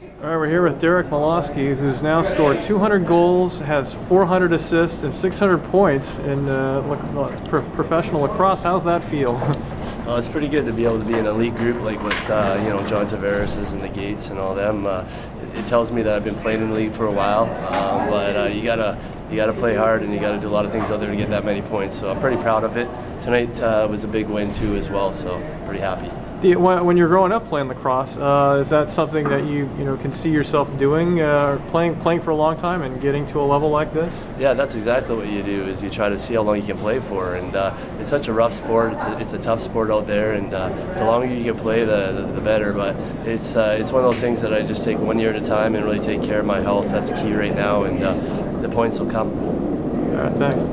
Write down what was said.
All right, we're here with Derek Malawsky, who's now scored 200 goals, has 400 assists, and 600 points in uh, pro professional lacrosse. How's that feel? well, it's pretty good to be able to be in an elite group like with uh, you know John Tavares and the Gaits and all them. Uh, it, it, tells me that I've been playing in the league for a while, um, but uh, you gotta you gotta play hard and you gotta do a lot of things out there to get that many points. So I'm pretty proud of it. Tonight uh, was a big win too as well, so pretty happy when you're growing up playing lacrosse, uh, is that something that you you know can see yourself doing, uh, playing playing for a long time and getting to a level like this? Yeah, that's exactly what you do. Is you try to see how long you can play for, and uh, it's such a rough sport. It's a, it's a tough sport out there, and uh, the longer you can play, the, the, the better. But it's uh, it's one of those things that I just take one year at a time and really take care of my health. That's key right now, and uh, the points will come. All right, thanks.